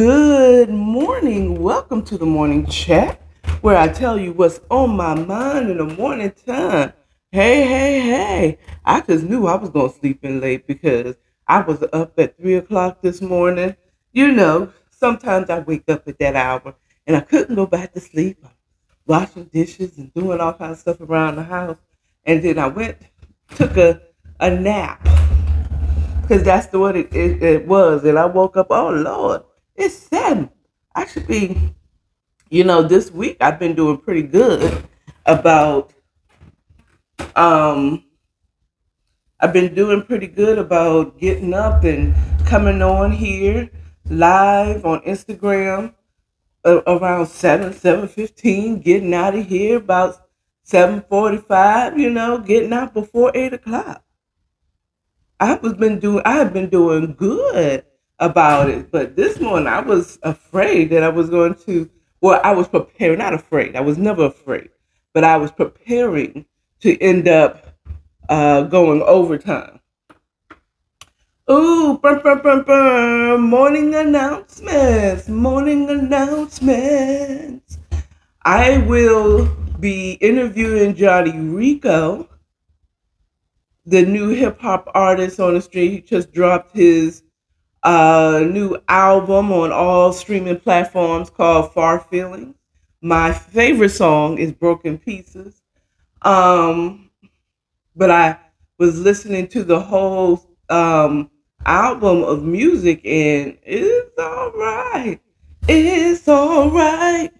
Good morning. Welcome to the morning chat where I tell you what's on my mind in the morning time. Hey, hey, hey. I just knew I was going to sleep in late because I was up at 3 o'clock this morning. You know, sometimes I wake up at that hour and I couldn't go back to sleep. Washing dishes and doing all kinds of stuff around the house. And then I went, took a, a nap because that's the what it, it, it was. And I woke up, oh, Lord it's seven. I should be, you know, this week I've been doing pretty good about um I've been doing pretty good about getting up and coming on here live on Instagram around 7 7.15 getting out of here about 7.45 you know getting out before 8 o'clock i've been doing i've been doing good about it. But this morning I was afraid that I was going to, well, I was preparing, not afraid, I was never afraid, but I was preparing to end up uh, going overtime. Ooh, brum, brum, brum, brum. morning announcements, morning announcements. I will be interviewing Johnny Rico, the new hip hop artist on the street. He just dropped his a new album on all streaming platforms called Far Feelings. My favorite song is Broken Pieces. Um, but I was listening to the whole um, album of music and it's all right. It's all right.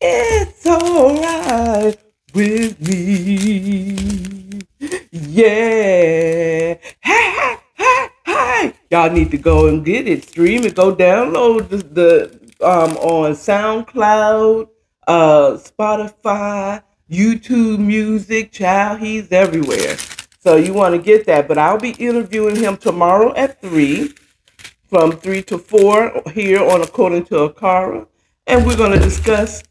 It's all right with me. Yeah. Y'all need to go and get it, stream it, go download the, the um on SoundCloud, uh, Spotify, YouTube Music, child. He's everywhere. So you want to get that. But I'll be interviewing him tomorrow at three, from three to four here on According to Akara, and we're gonna discuss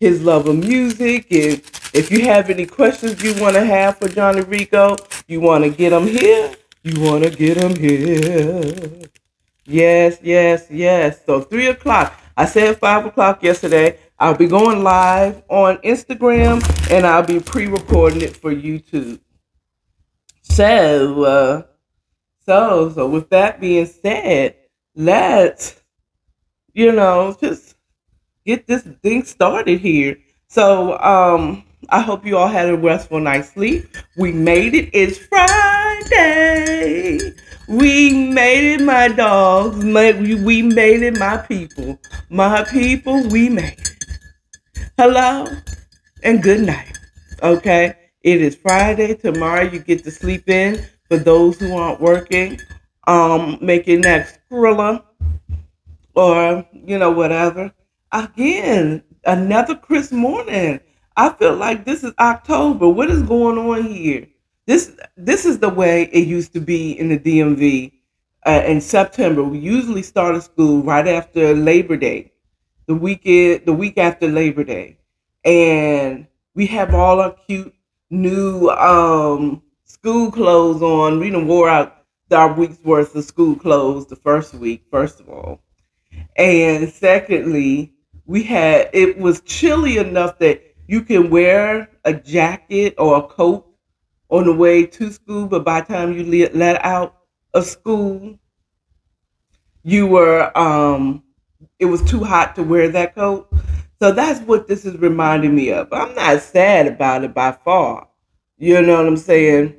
his love of music. And if you have any questions you want to have for Johnny Rico, you want to get them here you want to get them here. Yes, yes, yes. So 3 o'clock. I said 5 o'clock yesterday. I'll be going live on Instagram and I'll be pre recording it for YouTube. So, uh, so, so with that being said, let's, you know, just get this thing started here. So, um, I hope you all had a restful night's sleep. We made it. It's Friday. We made it, my dogs. We made it, my people. My people, we made it. Hello and good night. Okay? It is Friday. Tomorrow you get to sleep in for those who aren't working. Um, making that thriller or, you know, whatever. Again, another Chris morning. I feel like this is October. What is going on here? This this is the way it used to be in the DMV uh, in September. We usually started school right after Labor Day, the weekend, the week after Labor Day, and we have all our cute new um, school clothes on. We done wore out our week's worth of school clothes the first week, first of all, and secondly, we had it was chilly enough that you can wear a jacket or a coat on the way to school, but by the time you let out of school, you were um it was too hot to wear that coat. So that's what this is reminding me of. I'm not sad about it by far. You know what I'm saying?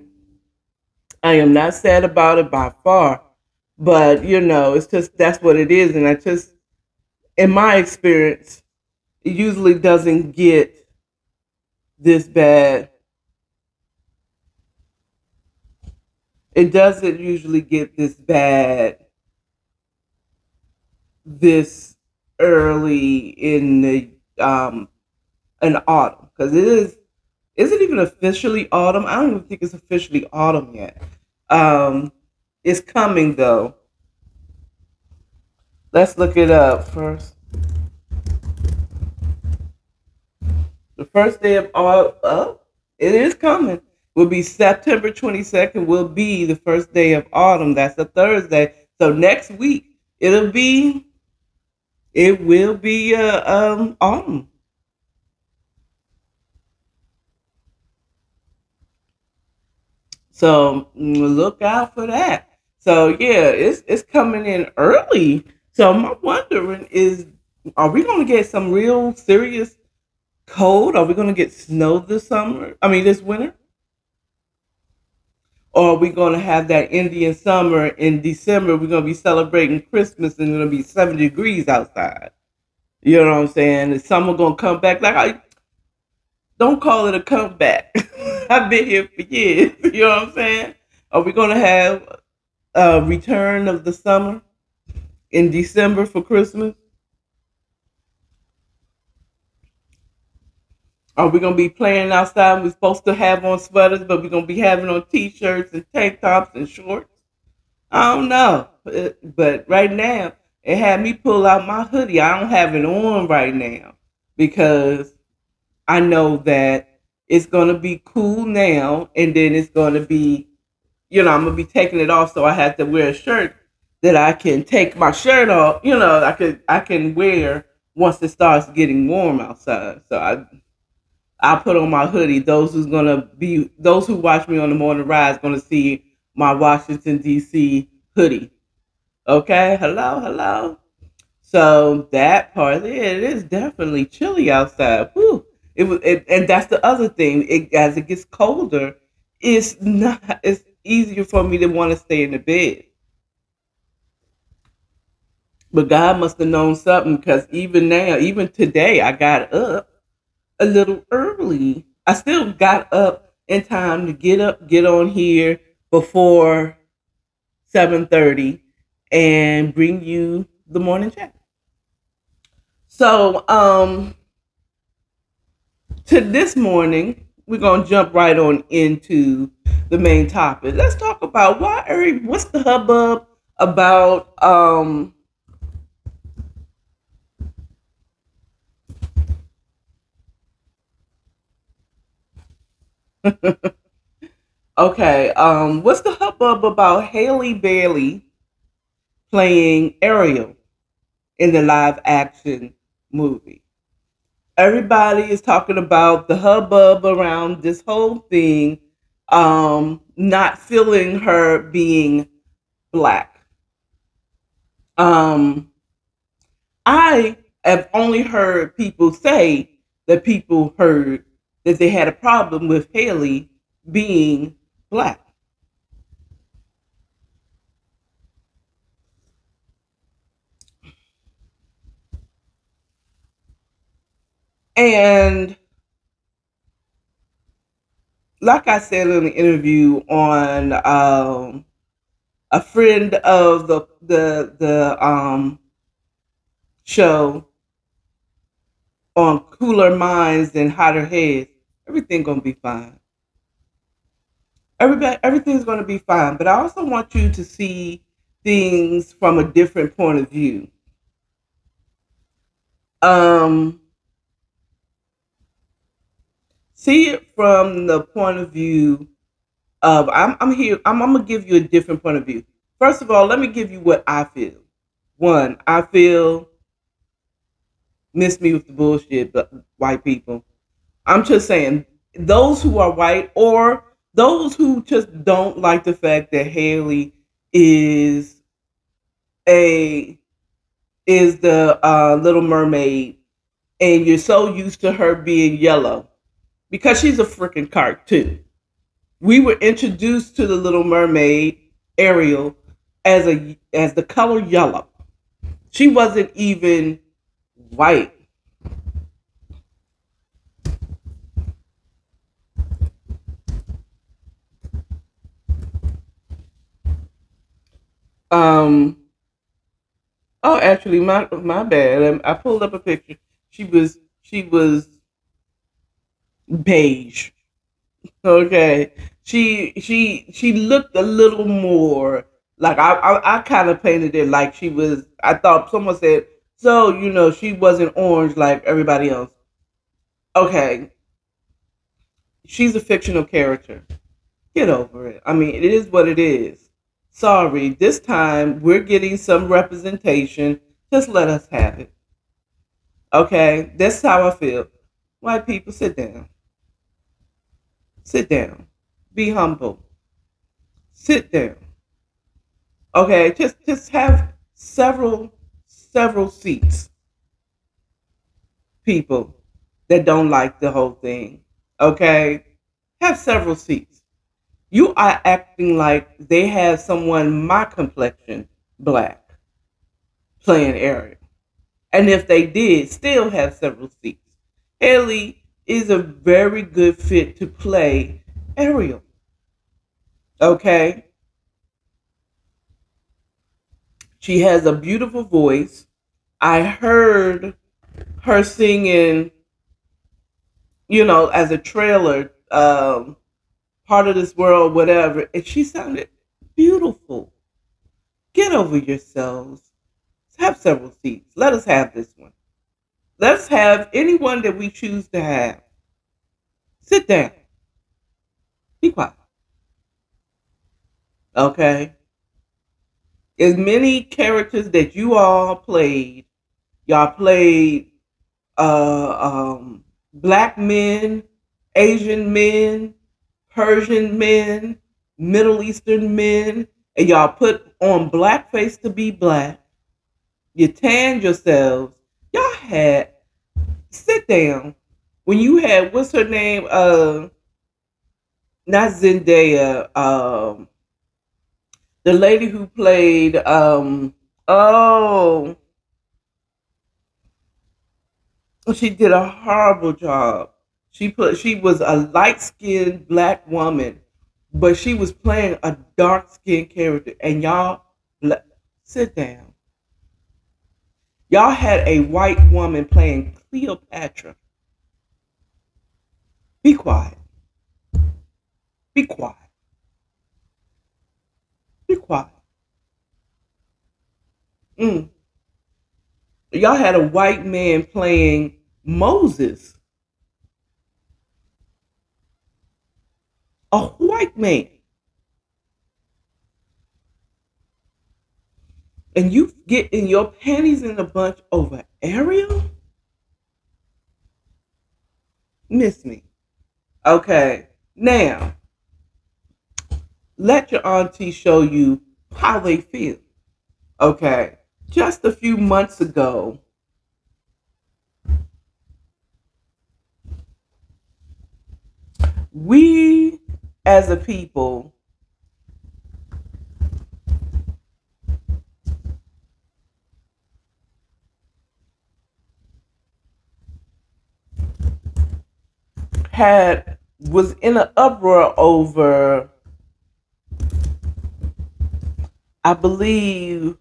I am not sad about it by far. But you know, it's just that's what it is. And I just in my experience, it usually doesn't get this bad. It doesn't usually get this bad this early in the um in autumn because it is isn't even officially autumn. I don't even think it's officially autumn yet. Um, it's coming though. Let's look it up first. The first day of all, oh, it is coming. Will be September 22nd. Will be the first day of autumn. That's a Thursday. So next week it'll be it will be uh, um, autumn. So mm, look out for that. So yeah, it's it's coming in early. So I'm wondering is are we to get some real serious cold? Are we to get snow this summer? I mean this winter? Or are we going to have that Indian summer in December? We're going to be celebrating Christmas and to be 70 degrees outside. You know what I'm saying? Is summer going to come back? Like, I don't call it a comeback. I've been here for years. You know what I'm saying? Are we going to have a return of the summer in December for Christmas? Are we gonna be playing outside? We're supposed to have on sweaters, but we're gonna be having on t-shirts and tank tops and shorts. I don't know, but right now it had me pull out my hoodie. I don't have it on right now because I know that it's gonna be cool now, and then it's gonna be, you know, I'm gonna be taking it off. So I have to wear a shirt that I can take my shirt off. You know, I could I can wear once it starts getting warm outside. So I I put on my hoodie. Those who's gonna be those who watch me on the morning rise gonna see my Washington D.C. hoodie. Okay, hello, hello. So that part, yeah, it is definitely chilly outside. Whew. It was, it, and that's the other thing. It, as it gets colder, it's not. It's easier for me to want to stay in the bed. But God must have known something because even now, even today, I got up a little early. I still got up in time to get up, get on here before 7:30 and bring you the morning chat. So, um to this morning, we're going to jump right on into the main topic. Let's talk about why what's the hubbub about um okay, um, what's the hubbub about Halle Bailey playing Ariel in the live action movie? Everybody is talking about the hubbub around this whole thing, um, not feeling her being black. Um, I have only heard people say that people heard that they had a problem with Halle being black. And like I said in the interview on um, a friend of the the the um, show on cooler minds and hotter heads, everything gonna be fine. Everybody, everything's gonna be fine. But I also want you to see things from a different point of view. Um, see it from the point of view of I'm, I'm here. I'm, I'm gonna give you a different point of view. First of all, let me give you what I feel. One, I feel miss me with the bullshit, but white people. I'm just saying those who are white or those who just don't like the fact that Halle is a is the uh, Little Mermaid, and you're so used to her being yellow because she's a freaking cartoon. We were introduced to the Little Mermaid Ariel as a as the color yellow. She wasn't even white. Um. Oh, actually, my my bad. Um, I pulled up a picture. She was she was beige. Okay, she she she looked a little more like I I, I kind of painted it like she was. I thought someone said so. You know, she wasn't orange like everybody else. Okay, she's a fictional character. Get over it. I mean, it is what it is. Sorry, this time we're getting some representation. Just let us have it. Okay, that's how I feel. White people, sit down. Sit down. Be humble. Sit down. Okay, just just have several several seats. People that don't like the whole thing. Okay? Have several seats. You are acting like they have someone my complexion black playing Ariel. And if they did, still have several seats. Haley is a very good fit to play Ariel. Okay? She has a beautiful voice. I heard her singing, you know, as a trailer, um, part of this world, whatever, and she sounded beautiful. Get over yourselves. Have several seats. Let us have this one. Let's have anyone that we choose to have. Sit down. Be quiet. Okay? As many characters that you all played, y'all played uh, um, black men, Asian men, Persian men, Middle Eastern men, and y'all put on blackface to be black. You tanned yourselves. Y'all had sit down when you had what's her name? Uh, not Zendaya. Um, the lady who played um oh she did a horrible job. She put she was a light skinned black woman, but she was playing a dark skinned character. And y'all sit down. Y'all had a white woman playing Cleopatra. Be quiet. Be quiet. Be quiet. Mm. Y'all had a white man playing Moses. A white man. And you get in your panties in a bunch over Ariel? Miss me. Okay. Now, let your auntie show you how they feel. Okay. Just a few months ago, we as a people had was in an uproar over I believe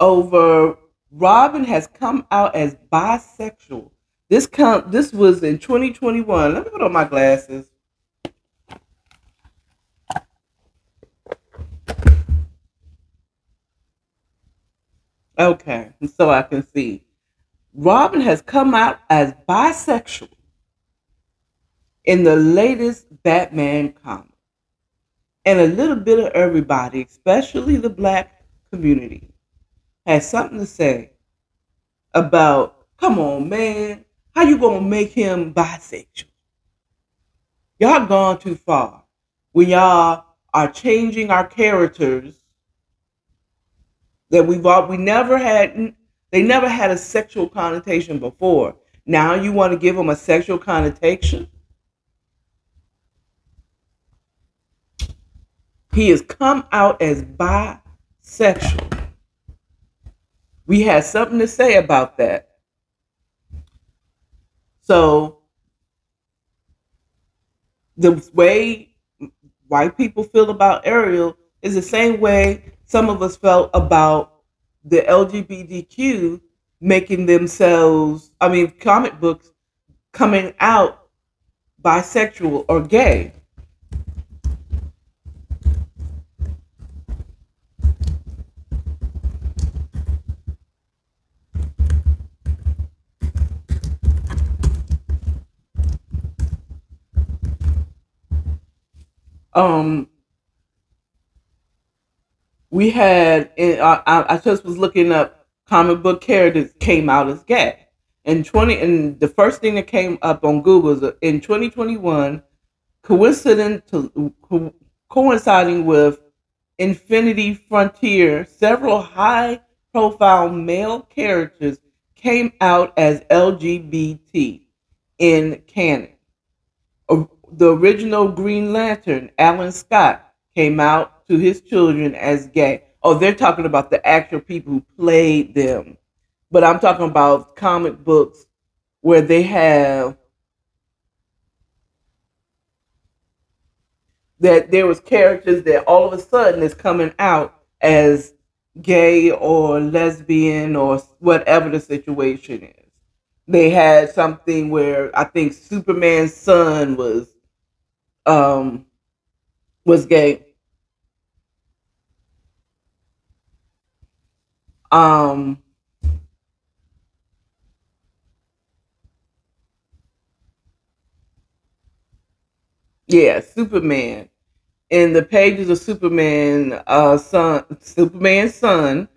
over Robin has come out as bisexual this count. This was in 2021. Let me put on my glasses. Okay, so I can see. Robin has come out as bisexual in the latest Batman comic. And a little bit of everybody, especially the black community, has something to say about, come on, man, how you gonna make him bisexual? Y'all gone too far. When y'all are changing our characters that we've all, we never had they never had a sexual connotation before. Now you want to give them a sexual connotation? He has come out as bisexual. We had something to say about that. So the way white people feel about Ariel is the same way some of us felt about the LGBTQ making themselves, I mean, comic books coming out bisexual or gay. Um we had. I, I just was looking up comic book characters came out as gay. In twenty, and the first thing that came up on Google was in 2021, coincident to, co- coinciding with Infinite Frontier, several high-profile male characters came out as LGBT in canon. The original Green Lantern, Alan Scott, came out to his children as gay. Oh, they're talking about the actual people who played them. But I'm talking about comic books where they have that there was characters that all of a sudden is coming out as gay or lesbian or whatever the situation is. They had something where I think Superman's son was um was gay. Um Yeah, Superman in the pages of Superman, uh, son, Superman's son,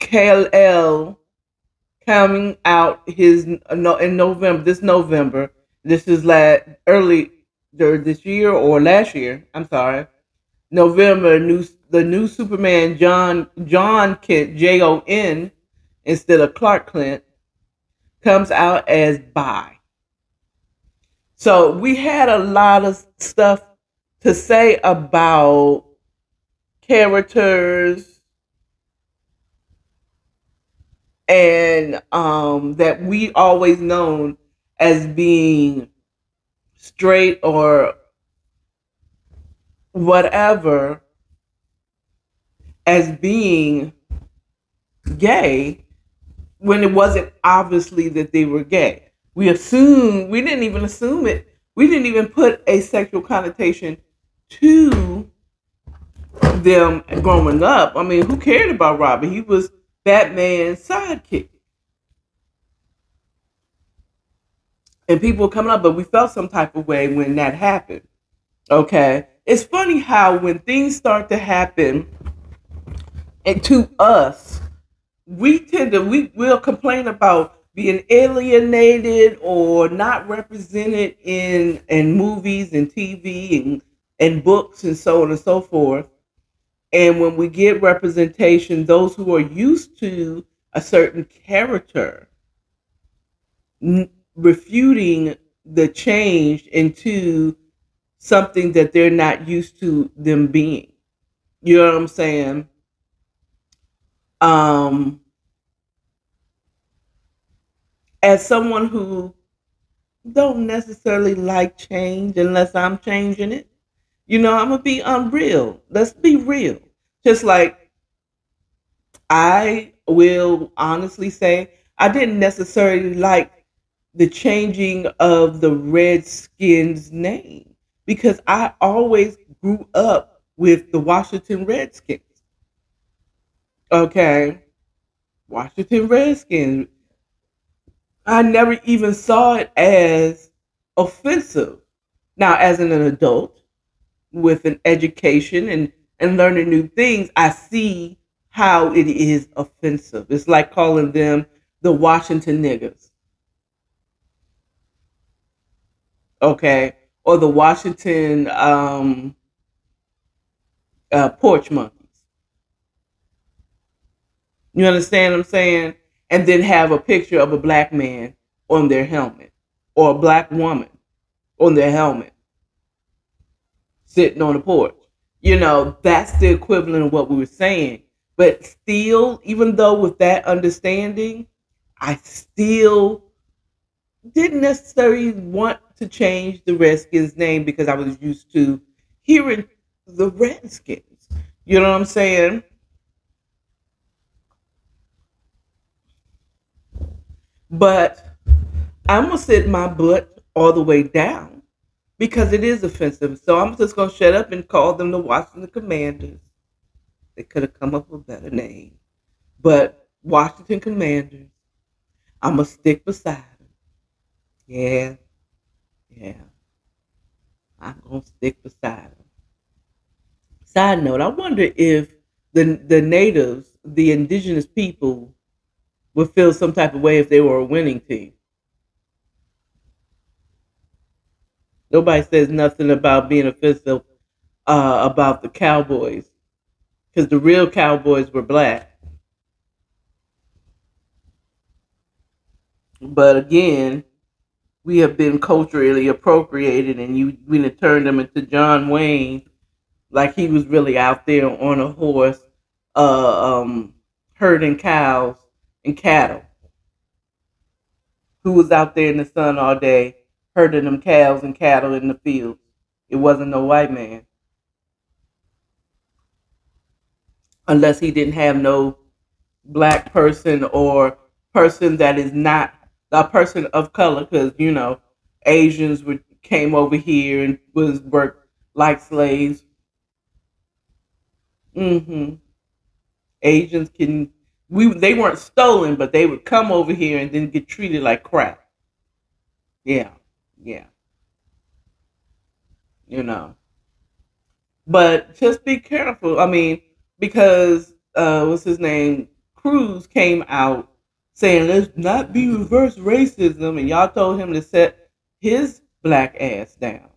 Kal-El, coming out his no in November. This November, this is like early this year or last year. I'm sorry, November. New the new Superman, Jon Jon Kent, J O N, instead of Clark Kent, comes out as bi. So we had a lot of stuff to say about characters and um, that we always known as being straight or whatever as being gay when it wasn't obviously that they were gay. We assumed, we didn't even assume it. We didn't even put a sexual connotation to them growing up. I mean, who cared about Robin? He was Batman's sidekick. And people were coming up, but we felt some type of way when that happened. Okay. It's funny how when things start to happen and to us, we tend to we will complain about being alienated or not represented in in movies and TV and and books and so on and so forth. And when we get representation, those who are used to a certain character refuting the change into something that they're not used to them being. You know what I'm saying? Um, as someone who don't necessarily like change unless I'm changing it, you know, I'm gonna be unreal. Let's be real. Just like I will honestly say, I didn't necessarily like the changing of the Redskins name because I always grew up with the Washington Redskins. Okay. Washington Redskins. I never even saw it as offensive. Now, as an adult, with an education and and learning new things, I see how it is offensive. It's like calling them the Washington niggers. Okay. Or the Washington um, uh, porch monkeys. You understand what I'm saying? And then have a picture of a black man on their helmet or a black woman on their helmet sitting on the porch. You know, that's the equivalent of what we were saying. But still, even though with that understanding, I still didn't necessarily want to change the Redskins name because I was used to hearing the Redskins. You know what I'm saying? But I'm gonna sit my butt all the way down because it is offensive. So I'm just gonna shut up and call them the Washington Commanders. They could have come up with a better name, but Washington Commanders. I'm gonna stick beside. Yeah, yeah. I'm gonna stick beside them. Side note, I wonder if the the natives, the indigenous people, would feel some type of way if they were a winning team. Nobody says nothing about being offensive uh, about the Cowboys because the real Cowboys were black. But again, we have been culturally appropriated, and you we turned them into John Wayne, like he was really out there on a horse, uh, um, herding cows and cattle. Who was out there in the sun all day herding them cows and cattle in the fields? It wasn't no white man. Unless he didn't have no black person or person that is not a person of color, because you know Asians were came over here and was worked like slaves. Mm-hmm. Asians can we they weren't stolen, but they would come over here and then get treated like crap. Yeah, yeah. You know. But just be careful. I mean, because uh what's his name? Crews came out saying let's not be reverse racism, and y'all told him to set his black ass down.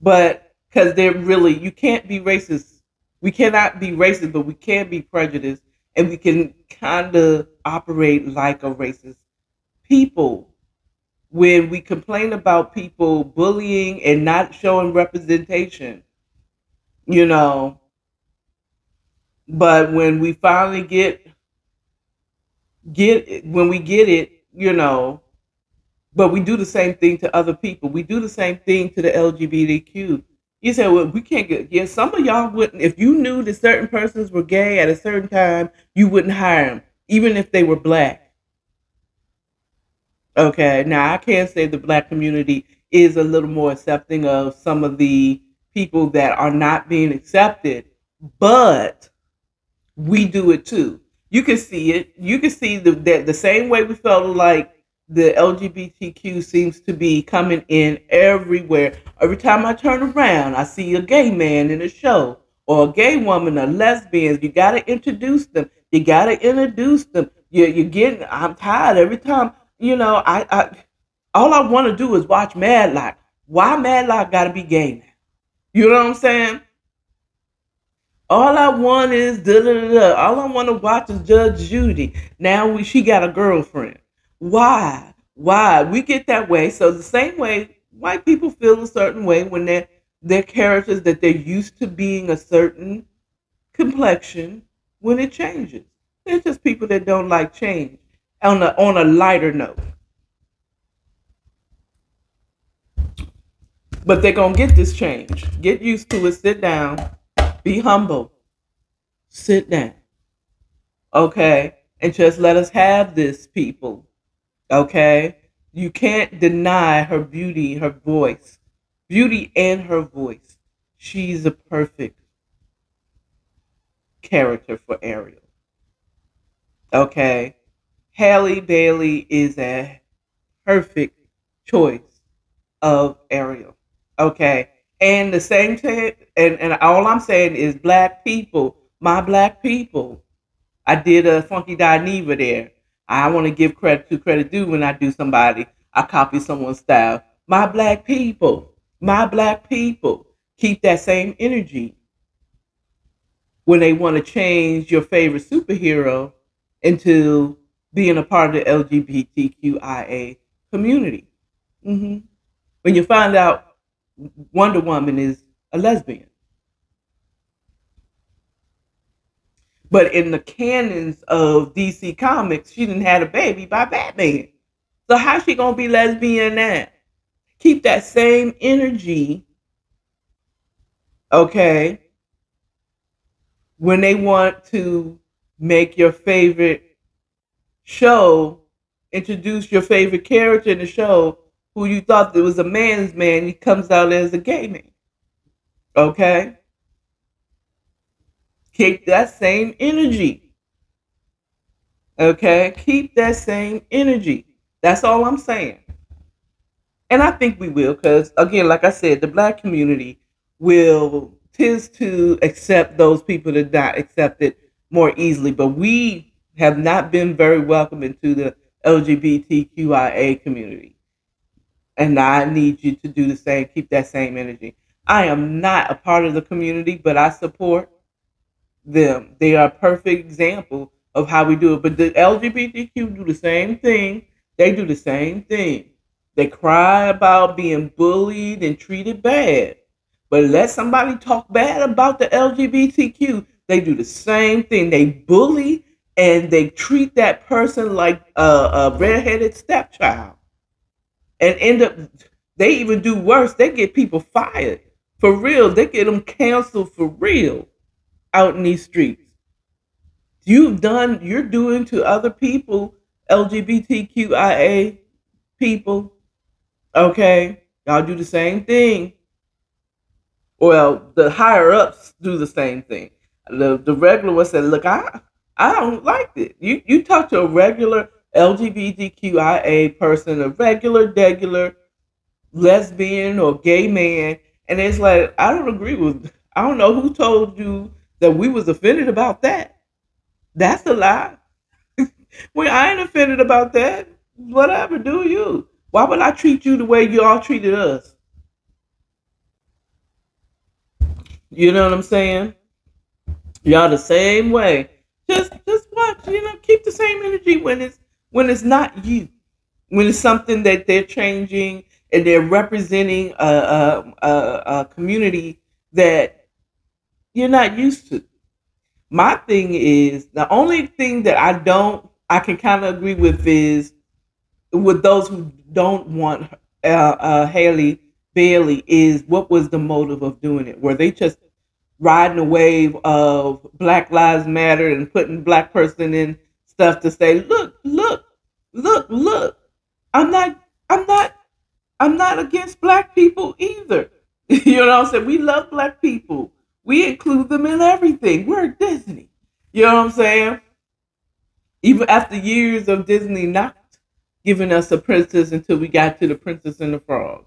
But because they're really, you can't be racist. We cannot be racist, but we can be prejudiced, and we can kind of operate like a racist people. When we complain about people bullying and not showing representation, you know, but when we finally get get it, when we get it, you know, but we do the same thing to other people. We do the same thing to the LGBTQ. You say, well, we can't get, yeah, some of y'all wouldn't, if you knew that certain persons were gay at a certain time, you wouldn't hire them, even if they were black. Okay, now I can say the black community is a little more accepting of some of the people that are not being accepted, but we do it too you can see it. You can see the that the same way we felt like the LGBTQ seems to be coming in everywhere. Every time I turn around, I see a gay man in a show or a gay woman or lesbians. You got to introduce them. You got to introduce them. You, you're getting, I'm tired every time, you know, I, I all I want to do is watch Matlock. Why Matlock got to be gay now? You know what I'm saying? All I want is da da da. All I want to watch is Judge Judy. Now we, she got a girlfriend. Why? Why? We get that way. So the same way white people feel a certain way when they're their characters that they're used to being a certain complexion when it changes. They're just people that don't like change. On a on a lighter note. But they're gonna get this change. Get used to it, sit down, be humble. Sit down. Okay? And just let us have this, people. Okay? You can't deny her beauty, her voice. Beauty and her voice. She's a perfect character for Ariel. Okay? Haley Bailey is a perfect choice of Ariel. Okay? And the same thing, and, and all I'm saying is black people, my black people. I did a Funky Dineva there. I want to give credit to credit due when I do somebody. I copy someone's style. My black people, my black people, keep that same energy when they want to change your favorite superhero into being a part of the LGBTQIA community. Mm-hmm. When you find out Wonder Woman is a lesbian. But in the canons of DC Comics, she didn't have a baby by Batman. So how's she gonna be lesbian now? Keep that same energy, okay? When they want to make your favorite show, introduce your favorite character in the show, who you thought that was a man's man, he comes out as a gay man. Okay? Keep that same energy. Okay? Keep that same energy. That's all I'm saying. And I think we will, because again, like I said, the black community will tends to accept those people that not accept it more easily. But we have not been very welcoming to the LGBTQIA community. And I need you to do the same, keep that same energy. I am not a part of the community, but I support them. They are a perfect example of how we do it. But the LGBTQ do the same thing. They do the same thing. They cry about being bullied and treated bad. But let somebody talk bad about the LGBTQ, they do the same thing. They bully and they treat that person like a, a redheaded stepchild and end up they even do worse. They get people fired. For real. They get them canceled for real out in these streets. You've done you're doing to other people lgbtqia people okay? Y'all do the same thing. Well the higher ups do the same thing. The, the regular one said look i I don't like it. You you talk to a regular LGBTQIA person, a regular, regular lesbian or gay man, and it's like I don't agree with. I don't know who told you that we was offended about that. That's a lie. well, I ain't offended about that. Whatever, do you? Why would I treat you the way you all treated us? You know what I'm saying? Y'all the same way just just watch, you know, keep the same energy when it's when it's not you. When it's something that they're changing and they're representing a, a, a, a community that you're not used to. My thing is the only thing that I don't I can kind of agree with is with those who don't want uh, uh, Halle Bailey is what was the motive of doing it? Were they just riding a wave of Black Lives Matter and putting black person in stuff to say, look, look, look, look. I'm not, I'm not, I'm not against black people either. you know what I'm saying? We love black people. We include them in everything. We're Disney. You know what I'm saying? Even after years of Disney not giving us a princess until we got to the Princess and the Frog.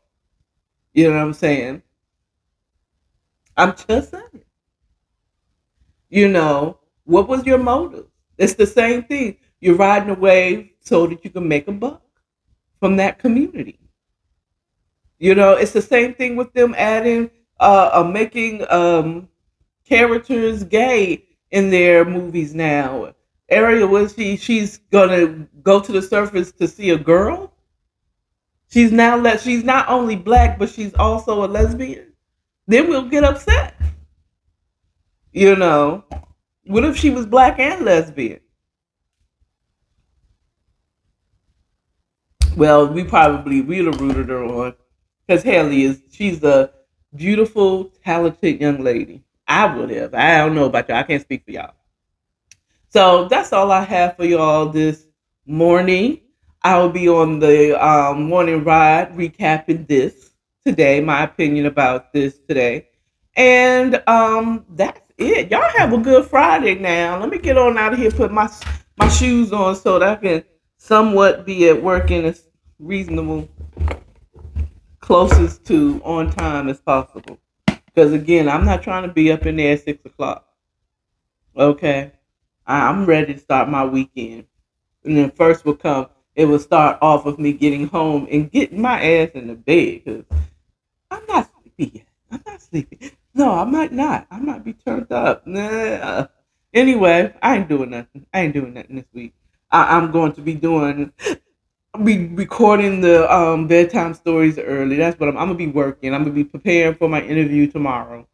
You know what I'm saying? I'm just saying. You know, what was your motive? It's the same thing. You're riding away so that you can make a buck from that community. You know, it's the same thing with them adding, uh, uh making um, characters gay in their movies now. Ariel was she? She's gonna go to the surface to see a girl. She's now let. She's not only black, but she's also a lesbian then we'll get upset. You know, what if she was black and lesbian? Well, we probably we'd have rooted her on because Haley is she's a beautiful, talented young lady. I would have. I don't know about y'all. I can't speak for y'all. So that's all I have for y'all this morning. I will be on the um, morning ride recapping this today, my opinion about this today. And um, that's it. Y'all have a good Friday now. Let me get on out of here, put my my shoes on so that I can somewhat be at work in as reasonable, closest to on time as possible. Because again, I'm not trying to be up in there at six o'clock. Okay, I'm ready to start my weekend, and then first will come. It will start off with me getting home and getting my ass in the bed because I'm not sleepy yet. I'm not sleepy. No, I might not. I might be turned up. Nah. Anyway, I ain't doing nothing. I ain't doing nothing this week. I, am going to be doing be recording the um bedtime stories early. That's what I'm, I'm gonna be working. I'm gonna be preparing for my interview tomorrow,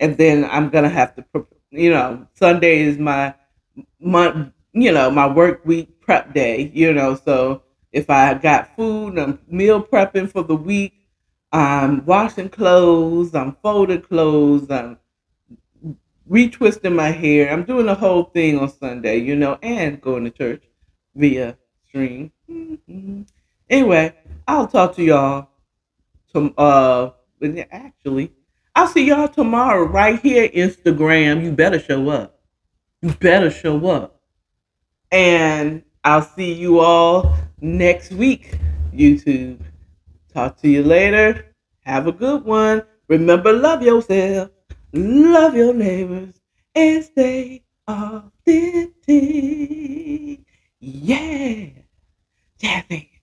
and then I'm gonna have to, you know, Sunday is my month, you know, my work week prep day. You know, so if I got food, I'm meal prepping for the week. I'm washing clothes, I'm folding clothes, I'm retwisting my hair. I'm doing the whole thing on Sunday, you know, and going to church via stream. Mm-hmm. Anyway, I'll talk to y'all. To, uh, actually, I'll see y'all tomorrow right here, Instagram. You better show up. You better show up. And I'll see you all next week, YouTube. Talk to you later. Have a good one. Remember, love yourself, love your neighbors, and stay authentic. Yeah. Jazzy.